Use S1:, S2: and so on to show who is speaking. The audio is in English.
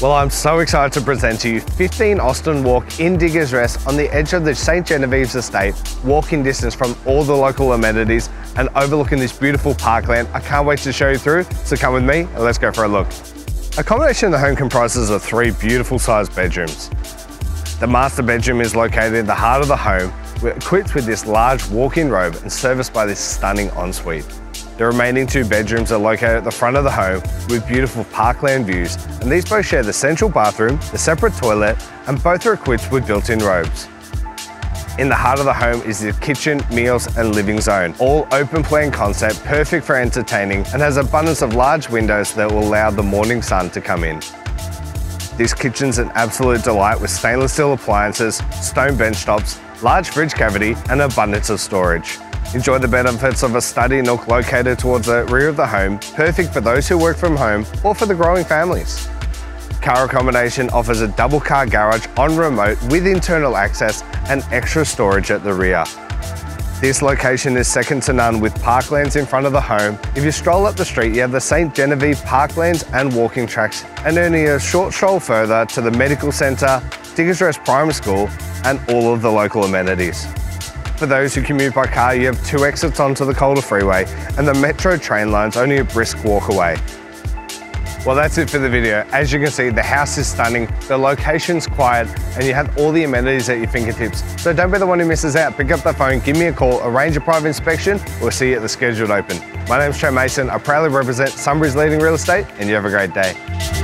S1: Well, I'm so excited to present to you 15 Austen Walk in Diggers Rest on the edge of the St. Genevieve's estate, walking distance from all the local amenities and overlooking this beautiful parkland. I can't wait to show you through, so come with me and let's go for a look. Accommodation in the home comprises of three beautiful sized bedrooms. The master bedroom is located in the heart of the home, equipped with this large walk-in robe and serviced by this stunning ensuite. The remaining two bedrooms are located at the front of the home with beautiful parkland views, and these both share the central bathroom, the separate toilet, and both are equipped with built-in robes. In the heart of the home is the kitchen, meals and living zone. All open plan concept, perfect for entertaining and has abundance of large windows that will allow the morning sun to come in. This kitchen's an absolute delight with stainless steel appliances, stone bench tops, large fridge cavity and abundance of storage. Enjoy the benefits of a study nook located towards the rear of the home, perfect for those who work from home or for the growing families. Car accommodation offers a double car garage on remote with internal access and extra storage at the rear. This location is second to none with parklands in front of the home. If you stroll up the street, you have the St. Genevieve parklands and walking tracks, and only a short stroll further to the medical centre, Diggers Rest Primary School, and all of the local amenities. For those who commute by car, you have two exits onto the Calder Freeway and the Metro train line's only a brisk walk away. Well, that's it for the video. As you can see, the house is stunning, the location's quiet, and you have all the amenities at your fingertips. So don't be the one who misses out. Pick up the phone, give me a call, arrange a private inspection, or see you at the scheduled open. My name's Trent Mason. I proudly represent Sunbury's leading real estate, and you have a great day.